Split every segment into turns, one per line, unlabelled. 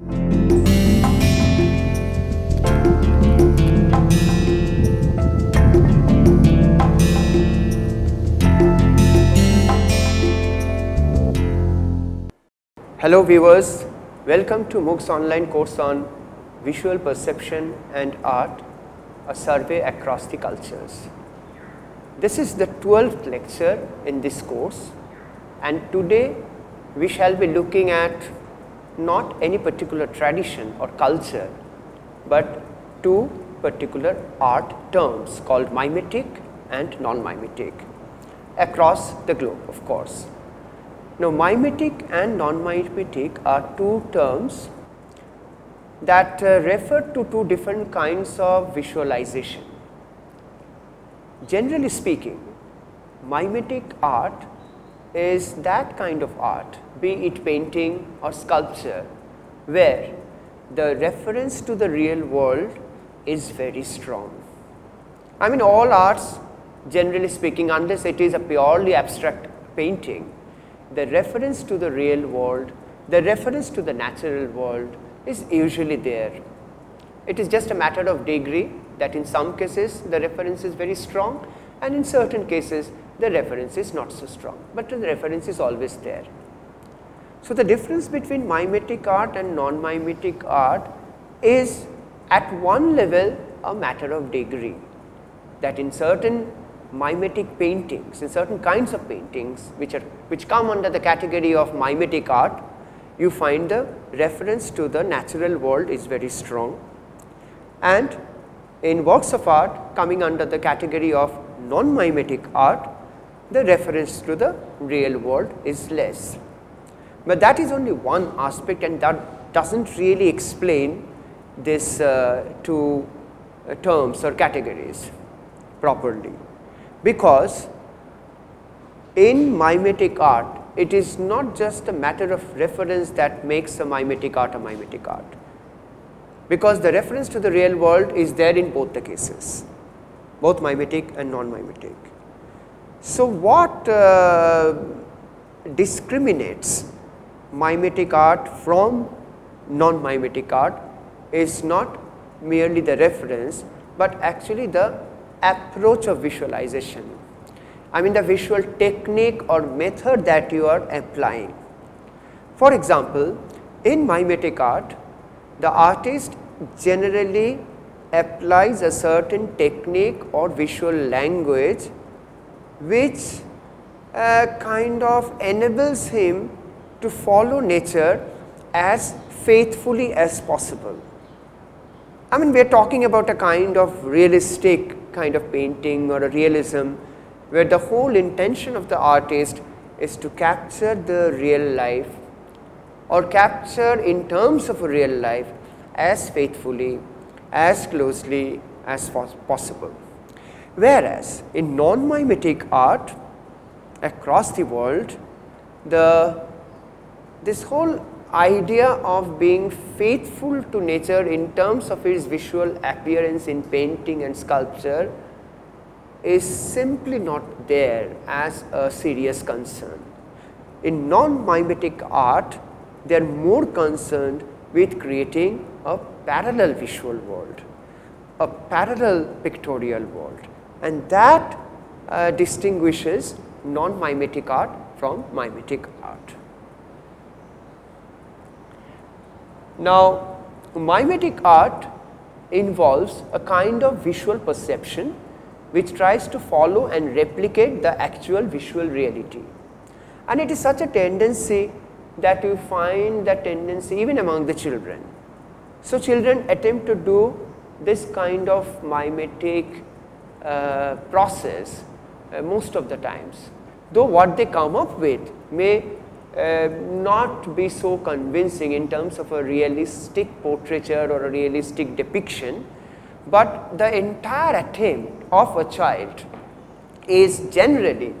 Hello viewers, welcome to MOOC's online course on Visual Perception and Art, a survey across the cultures. This is the 12th lecture in this course and today we shall be looking at not any particular tradition or culture, but two particular art terms called mimetic and non-mimetic across the globe of course. Now, mimetic and non-mimetic are two terms that uh, refer to two different kinds of visualization. Generally speaking, mimetic art is that kind of art, be it painting or sculpture, where the reference to the real world is very strong. I mean all arts generally speaking unless it is a purely abstract painting the reference to the real world, the reference to the natural world is usually there. It is just a matter of degree that in some cases the reference is very strong and in certain cases the reference is not so strong, but the reference is always there. So, the difference between mimetic art and non-mimetic art is at one level a matter of degree that in certain mimetic paintings, in certain kinds of paintings which are which come under the category of mimetic art, you find the reference to the natural world is very strong and in works of art coming under the category of non-mimetic art, the reference to the real world is less. But that is only one aspect and that does not really explain this uh, two uh, terms or categories properly because in mimetic art it is not just a matter of reference that makes a mimetic art a mimetic art because the reference to the real world is there in both the cases both mimetic and non-mimetic. So, what uh, discriminates mimetic art from non-mimetic art is not merely the reference, but actually the approach of visualization. I mean the visual technique or method that you are applying. For example, in mimetic art, the artist generally applies a certain technique or visual language which uh, kind of enables him to follow nature as faithfully as possible. I mean we are talking about a kind of realistic kind of painting or a realism where the whole intention of the artist is to capture the real life or capture in terms of a real life as faithfully, as closely as possible. Whereas in non-mimetic art across the world, the this whole idea of being faithful to nature in terms of its visual appearance in painting and sculpture is simply not there as a serious concern. In non-mimetic art, they are more concerned with creating a parallel visual world, a parallel pictorial world and that uh, distinguishes non-mimetic art from mimetic art. Now, mimetic art involves a kind of visual perception which tries to follow and replicate the actual visual reality. And it is such a tendency that you find that tendency even among the children. So, children attempt to do this kind of mimetic uh, process uh, most of the times, though what they come up with may uh, not be so convincing in terms of a realistic portraiture or a realistic depiction, but the entire attempt of a child is generally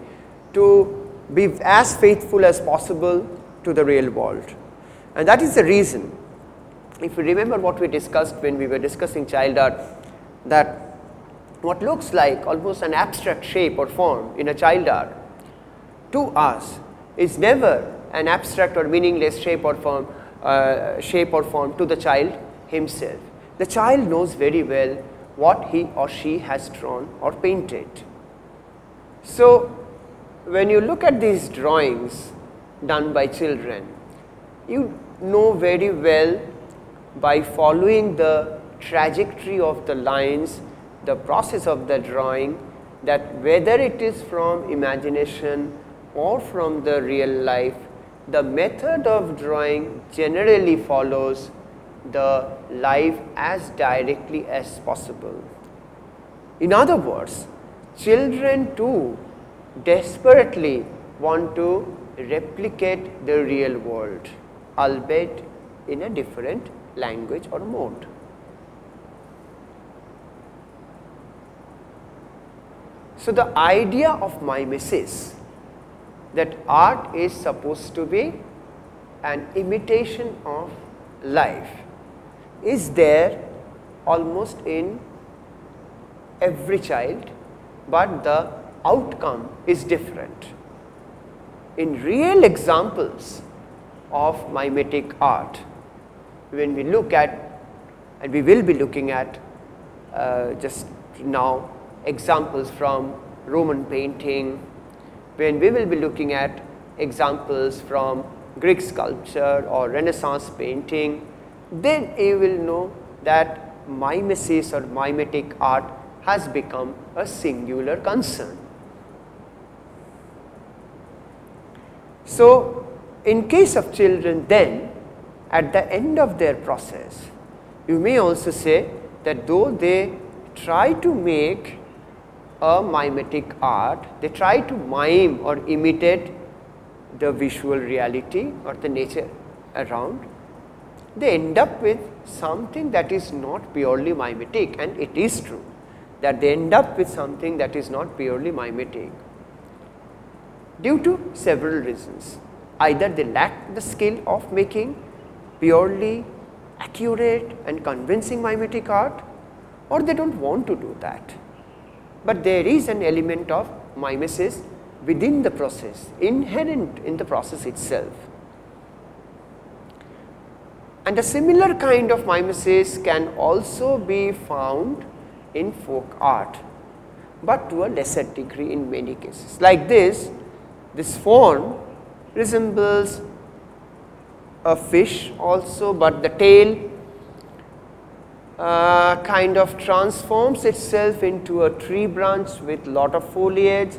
to be as faithful as possible to the real world. And that is the reason, if you remember what we discussed when we were discussing child art, that what looks like almost an abstract shape or form in a child art to us is never an abstract or meaningless shape or form uh, shape or form to the child himself. The child knows very well what he or she has drawn or painted. So, when you look at these drawings done by children, you know very well by following the trajectory of the lines, the process of the drawing that whether it is from imagination or from the real life, the method of drawing generally follows the life as directly as possible. In other words, children too desperately want to replicate the real world, albeit in a different language or mode. So, the idea of mimesis that art is supposed to be an imitation of life is there almost in every child, but the outcome is different. In real examples of mimetic art, when we look at and we will be looking at uh, just now examples from Roman painting, when we will be looking at examples from Greek sculpture or Renaissance painting, then you will know that mimesis or mimetic art has become a singular concern. So, in case of children then at the end of their process, you may also say that though they try to make a mimetic art, they try to mime or imitate the visual reality or the nature around, they end up with something that is not purely mimetic and it is true that they end up with something that is not purely mimetic due to several reasons. Either they lack the skill of making purely accurate and convincing mimetic art or they do not want to do that. But there is an element of mimesis within the process, inherent in the process itself. And a similar kind of mimesis can also be found in folk art, but to a lesser degree in many cases. Like this, this form resembles a fish also, but the tail uh, kind of transforms itself into a tree branch with lot of foliage.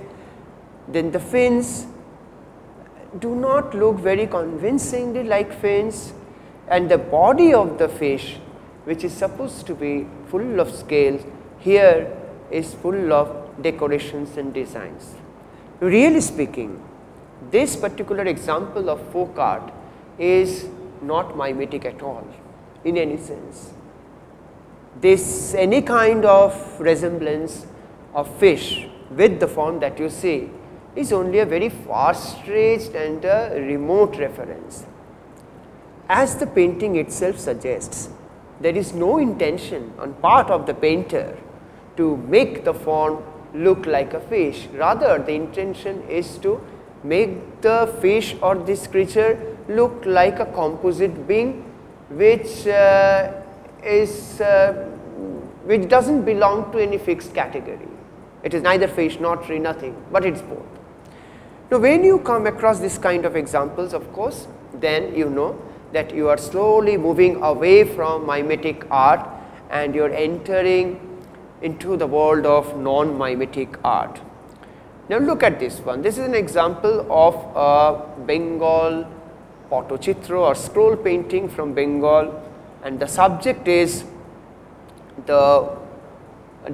Then the fins do not look very convincingly like fins and the body of the fish which is supposed to be full of scales here is full of decorations and designs. Really speaking, this particular example of folk art is not mimetic at all in any sense this any kind of resemblance of fish with the form that you see is only a very far stretched and a remote reference. As the painting itself suggests, there is no intention on part of the painter to make the form look like a fish. Rather, the intention is to make the fish or this creature look like a composite being which uh, is uh, which does not belong to any fixed category. It is neither fish nor tree nothing, but it is both. Now, when you come across this kind of examples of course, then you know that you are slowly moving away from mimetic art and you are entering into the world of non-mimetic art. Now, look at this one. This is an example of a Bengal Patochitra or scroll painting from Bengal and the subject is the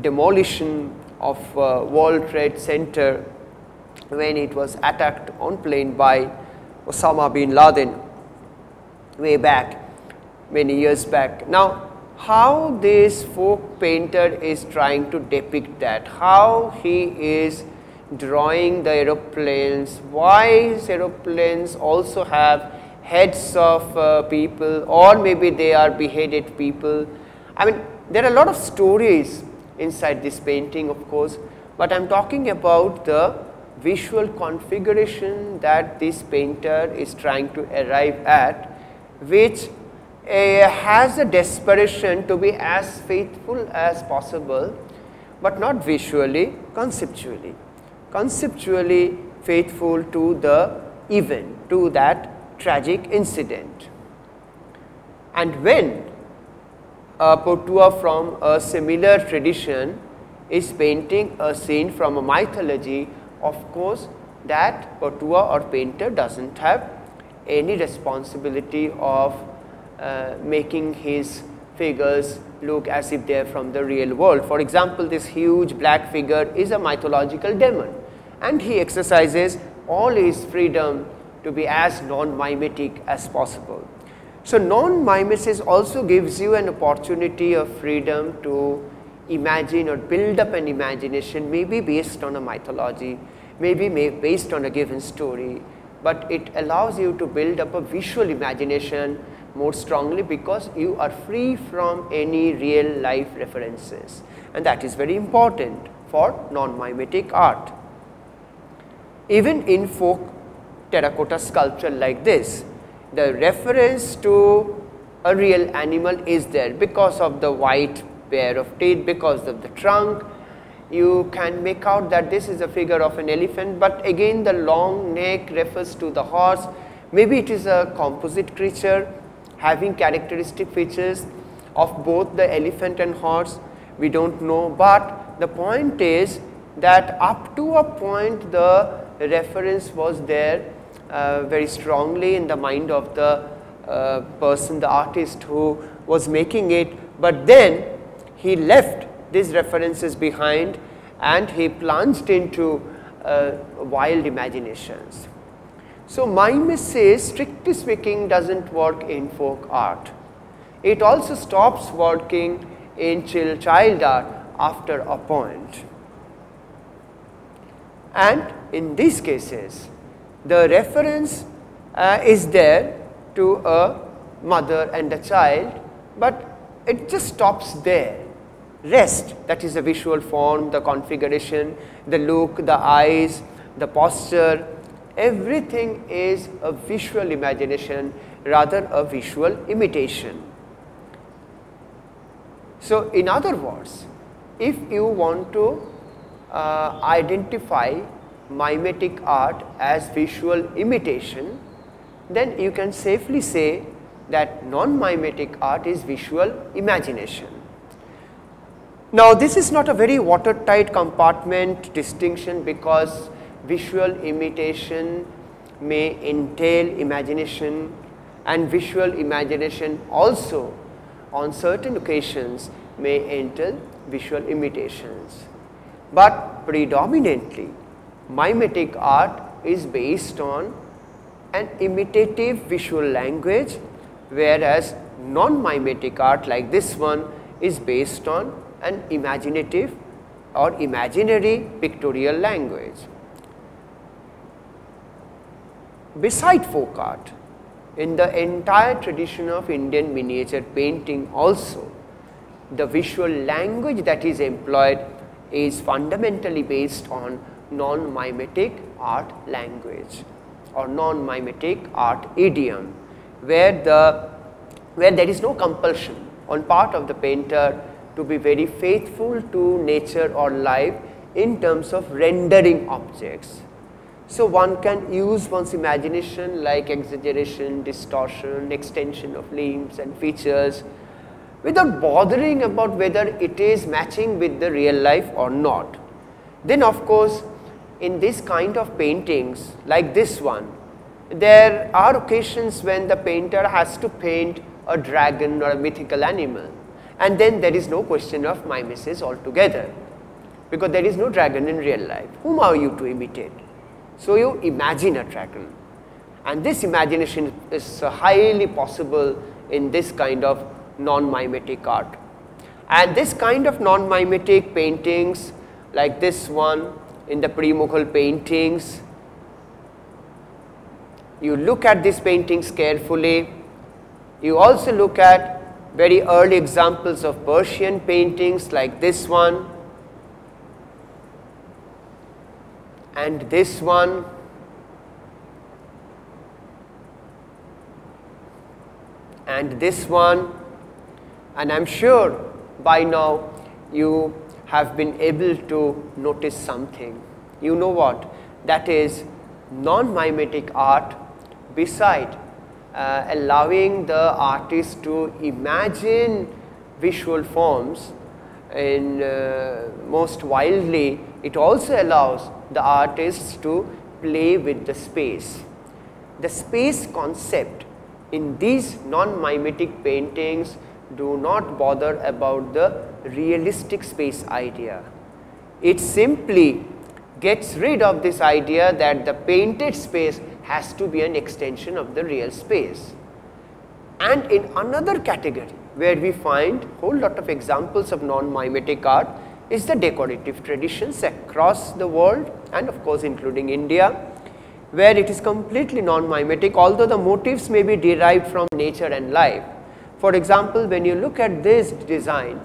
demolition of uh, World Trade Center when it was attacked on plane by Osama bin Laden way back many years back. Now, how this folk painter is trying to depict that, how he is drawing the aeroplanes, why aeroplanes also have heads of uh, people or maybe they are beheaded people. I mean there are a lot of stories inside this painting of course, but I am talking about the visual configuration that this painter is trying to arrive at which uh, has a desperation to be as faithful as possible, but not visually, conceptually. Conceptually faithful to the event, to that tragic incident. And when a Patua from a similar tradition is painting a scene from a mythology, of course, that Patua or painter does not have any responsibility of uh, making his figures look as if they are from the real world. For example, this huge black figure is a mythological demon and he exercises all his freedom to be as non-mimetic as possible. So, non-mimesis also gives you an opportunity of freedom to imagine or build up an imagination maybe based on a mythology, maybe based on a given story, but it allows you to build up a visual imagination more strongly because you are free from any real life references and that is very important for non-mimetic art. Even in folk terracotta sculpture like this, the reference to a real animal is there because of the white pair of teeth, because of the trunk, you can make out that this is a figure of an elephant, but again the long neck refers to the horse. Maybe it is a composite creature having characteristic features of both the elephant and horse, we do not know, but the point is that up to a point the reference was there uh, very strongly in the mind of the uh, person, the artist who was making it, but then he left these references behind and he plunged into uh, wild imaginations. So, mimesis strictly speaking does not work in folk art. It also stops working in child art after a point. And in these cases, the reference uh, is there to a mother and a child, but it just stops there. Rest that is the visual form, the configuration, the look, the eyes, the posture, everything is a visual imagination rather a visual imitation. So, in other words, if you want to uh, identify mimetic art as visual imitation, then you can safely say that non-mimetic art is visual imagination. Now, this is not a very watertight compartment distinction because visual imitation may entail imagination and visual imagination also on certain occasions may entail visual imitations. But predominantly mimetic art is based on an imitative visual language whereas non-mimetic art like this one is based on an imaginative or imaginary pictorial language. beside folk art, in the entire tradition of Indian miniature painting also, the visual language that is employed is fundamentally based on non-mimetic art language or non-mimetic art idiom, where the where there is no compulsion on part of the painter to be very faithful to nature or life in terms of rendering objects so, one can use one's imagination like exaggeration, distortion, extension of limbs and features without bothering about whether it is matching with the real life or not. Then of course, in this kind of paintings like this one, there are occasions when the painter has to paint a dragon or a mythical animal and then there is no question of mimesis altogether because there is no dragon in real life. Whom are you to imitate? So, you imagine a dragon and this imagination is highly possible in this kind of non-mimetic art. And this kind of non-mimetic paintings like this one in the pre-Mughal paintings, you look at these paintings carefully, you also look at very early examples of Persian paintings like this one. And this one. And this one. And I am sure by now you have been able to notice something. You know what? That is non-mimetic art beside uh, allowing the artist to imagine visual forms in uh, most wildly, it also allows the artists to play with the space. The space concept in these non-mimetic paintings do not bother about the realistic space idea. It simply gets rid of this idea that the painted space has to be an extension of the real space. And in another category where we find a whole lot of examples of non-mimetic art is the decorative traditions across the world and of course including India where it is completely non-mimetic although the motifs may be derived from nature and life. For example, when you look at this design,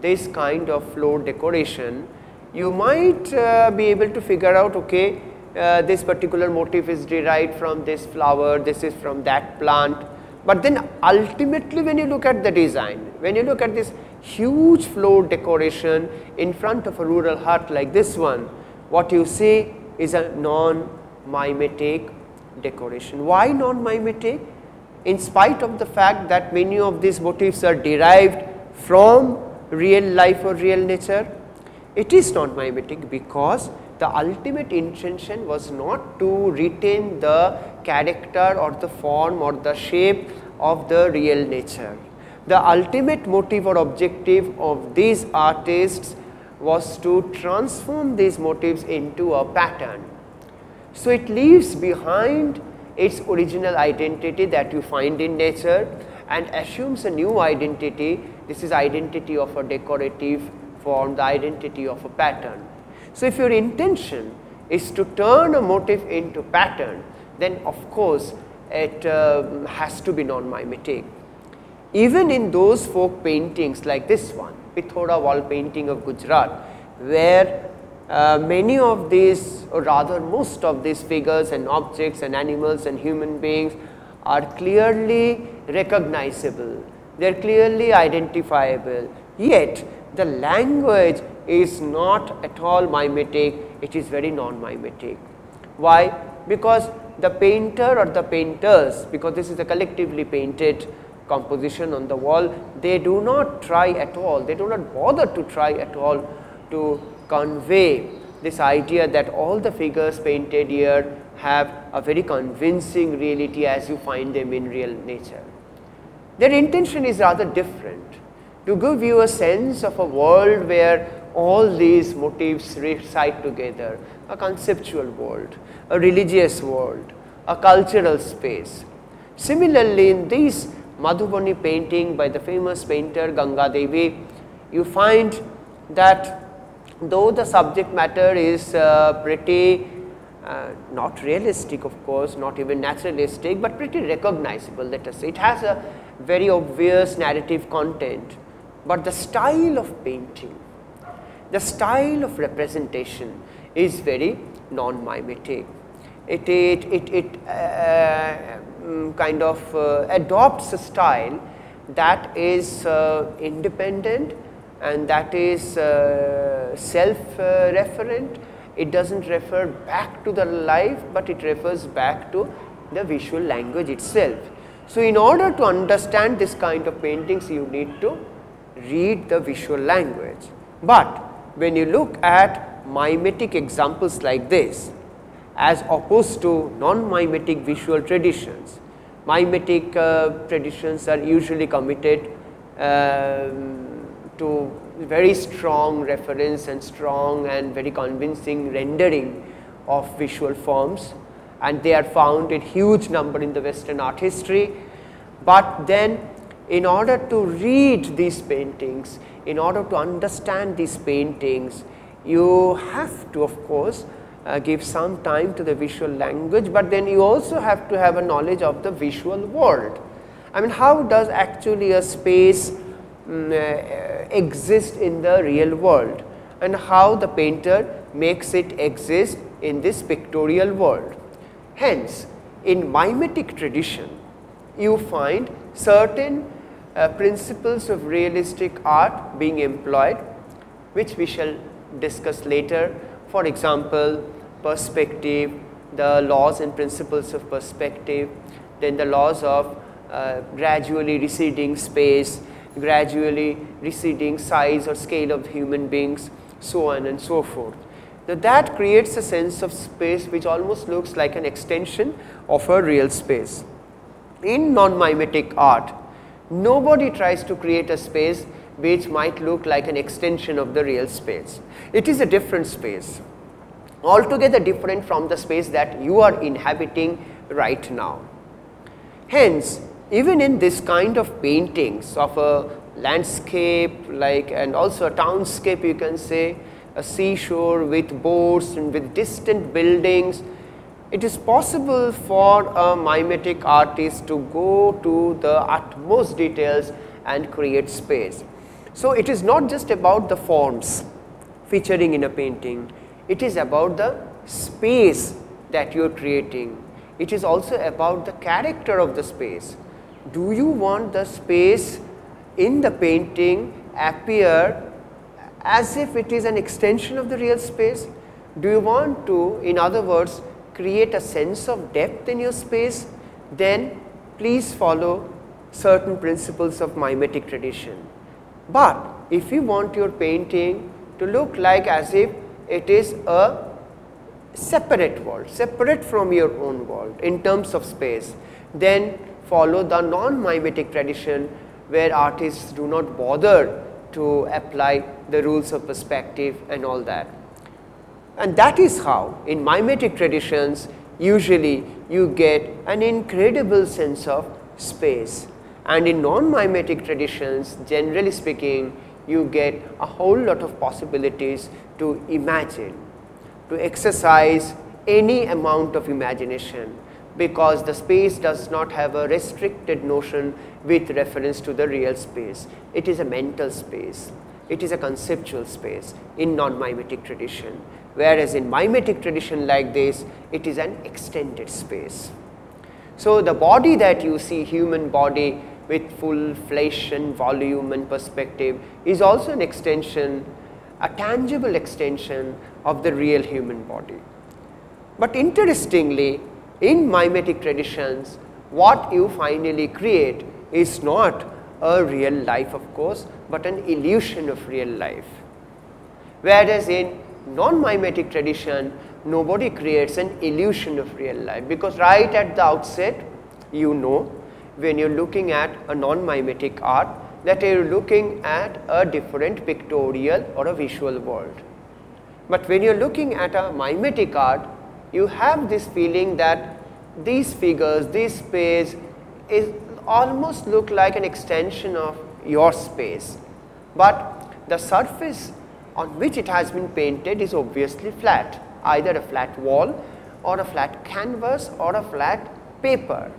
this kind of floor decoration, you might uh, be able to figure out okay, uh, this particular motif is derived from this flower, this is from that plant. But then ultimately when you look at the design, when you look at this huge floor decoration in front of a rural hut like this one, what you see is a non-mimetic decoration. Why non-mimetic? In spite of the fact that many of these motifs are derived from real life or real nature, it is not mimetic because the ultimate intention was not to retain the character or the form or the shape of the real nature. The ultimate motive or objective of these artists was to transform these motifs into a pattern. So, it leaves behind its original identity that you find in nature and assumes a new identity. This is identity of a decorative form, the identity of a pattern. So, if your intention is to turn a motif into pattern, then of course, it uh, has to be non-mimetic. Even in those folk paintings like this one, Pithoda wall painting of Gujarat, where uh, many of these or rather most of these figures and objects and animals and human beings are clearly recognizable, they are clearly identifiable, yet the language is not at all mimetic, it is very non-mimetic. Why? Because the painter or the painters, because this is a collectively painted composition on the wall, they do not try at all, they do not bother to try at all to convey this idea that all the figures painted here have a very convincing reality as you find them in real nature. Their intention is rather different to give you a sense of a world where all these motifs reside together, a conceptual world, a religious world, a cultural space. Similarly, in this Madhubani painting by the famous painter Ganga Devi, you find that though the subject matter is uh, pretty uh, not realistic of course, not even naturalistic, but pretty recognizable let us say. It has a very obvious narrative content, but the style of painting the style of representation is very non-mimetic. It, it, it, it uh, mm, kind of uh, adopts a style that is uh, independent and that is uh, self-referent. it does not refer back to the life, but it refers back to the visual language itself. So, in order to understand this kind of paintings, you need to read the visual language. But when you look at mimetic examples like this as opposed to non-mimetic visual traditions. Mimetic uh, traditions are usually committed uh, to very strong reference and strong and very convincing rendering of visual forms and they are found in huge number in the western art history. But then in order to read these paintings, in order to understand these paintings, you have to of course uh, give some time to the visual language, but then you also have to have a knowledge of the visual world. I mean how does actually a space um, uh, exist in the real world and how the painter makes it exist in this pictorial world. Hence, in mimetic tradition, you find certain uh, principles of realistic art being employed which we shall discuss later. For example, perspective, the laws and principles of perspective, then the laws of uh, gradually receding space, gradually receding size or scale of human beings, so on and so forth. Now, that creates a sense of space which almost looks like an extension of a real space. In non-mimetic art, nobody tries to create a space which might look like an extension of the real space. It is a different space, altogether different from the space that you are inhabiting right now. Hence, even in this kind of paintings of a landscape like and also a townscape you can say, a seashore with boats and with distant buildings, it is possible for a mimetic artist to go to the utmost details and create space. So, it is not just about the forms featuring in a painting, it is about the space that you are creating. It is also about the character of the space. Do you want the space in the painting appear as if it is an extension of the real space? Do you want to, in other words, create a sense of depth in your space? Then please follow certain principles of mimetic tradition. But if you want your painting to look like as if it is a separate world, separate from your own world in terms of space, then follow the non-mimetic tradition where artists do not bother to apply the rules of perspective and all that. And that is how in mimetic traditions usually you get an incredible sense of space and in non-mimetic traditions generally speaking you get a whole lot of possibilities to imagine, to exercise any amount of imagination because the space does not have a restricted notion with reference to the real space. It is a mental space, it is a conceptual space in non-mimetic tradition, whereas in mimetic tradition like this, it is an extended space. So, the body that you see human body with full flesh and volume and perspective is also an extension, a tangible extension of the real human body. But interestingly, in mimetic traditions, what you finally create is not a real life of course, but an illusion of real life. Whereas in non-mimetic tradition, nobody creates an illusion of real life because right at the outset, you know when you are looking at a non-mimetic art that you are looking at a different pictorial or a visual world. But when you are looking at a mimetic art, you have this feeling that these figures, this space is almost look like an extension of your space. But the surface on which it has been painted is obviously flat, either a flat wall or a flat canvas or a flat paper.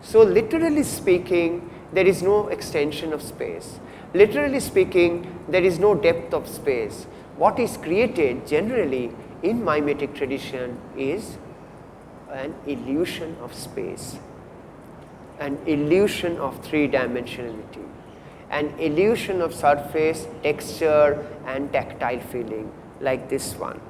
So, literally speaking there is no extension of space. Literally speaking there is no depth of space. What is created generally in mimetic tradition is an illusion of space, an illusion of three dimensionality, an illusion of surface, texture and tactile feeling like this one.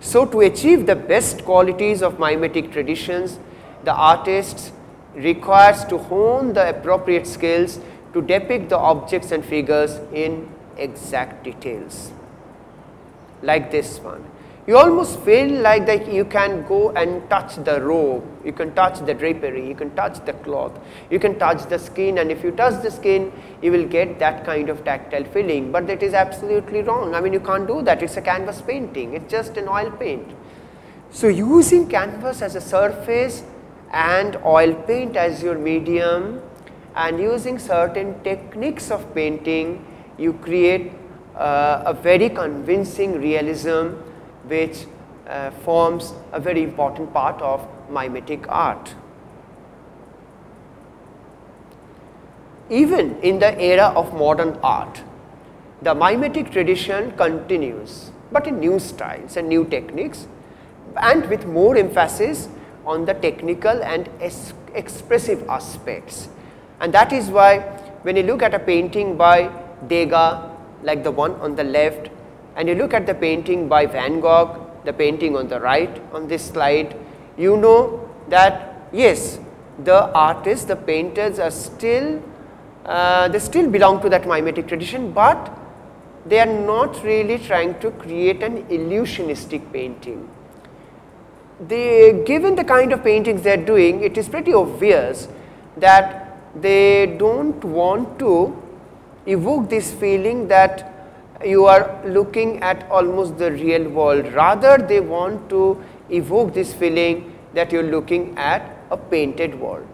So, to achieve the best qualities of mimetic traditions, the artists requires to hone the appropriate skills to depict the objects and figures in exact details like this one. You almost feel like that you can go and touch the robe, you can touch the drapery, you can touch the cloth, you can touch the skin. And if you touch the skin you will get that kind of tactile feeling. But that is absolutely wrong. I mean you can't do that, it's a canvas painting, it's just an oil paint. So using canvas as a surface and oil paint as your medium and using certain techniques of painting you create uh, a very convincing realism which uh, forms a very important part of mimetic art. Even in the era of modern art, the mimetic tradition continues, but in new styles and new techniques and with more emphasis on the technical and expressive aspects. And that is why when you look at a painting by Degas, like the one on the left, and you look at the painting by Van Gogh, the painting on the right on this slide, you know that yes, the artists, the painters are still, uh, they still belong to that mimetic tradition, but they are not really trying to create an illusionistic painting. They, given the kind of paintings they are doing, it is pretty obvious that they don't want to evoke this feeling that you are looking at almost the real world. Rather, they want to evoke this feeling that you are looking at a painted world.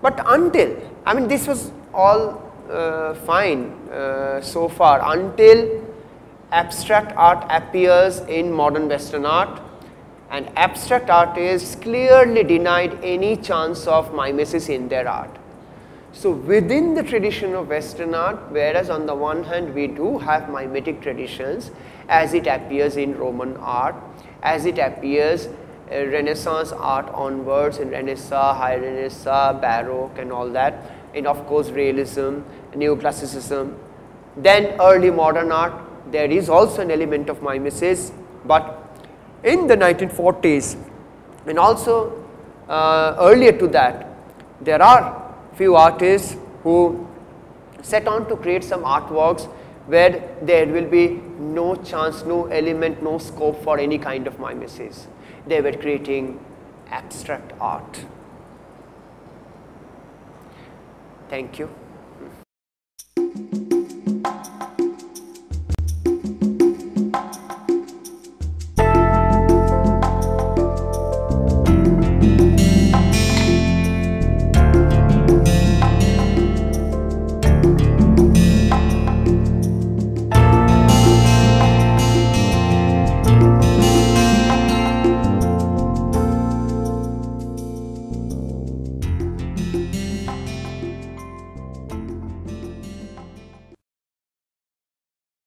But until, I mean this was all uh, fine uh, so far until abstract art appears in modern western art and abstract artists clearly denied any chance of mimesis in their art. So, within the tradition of western art whereas on the one hand we do have mimetic traditions as it appears in Roman art, as it appears uh, Renaissance art onwards in Renaissance, High Renaissance, Baroque and all that and of course realism, neoclassicism. Then early modern art there is also an element of mimesis but in the 1940s and also uh, earlier to that there are few artists who set on to create some artworks where there will be no chance, no element, no scope for any kind of mimesis. They were creating abstract art. Thank you.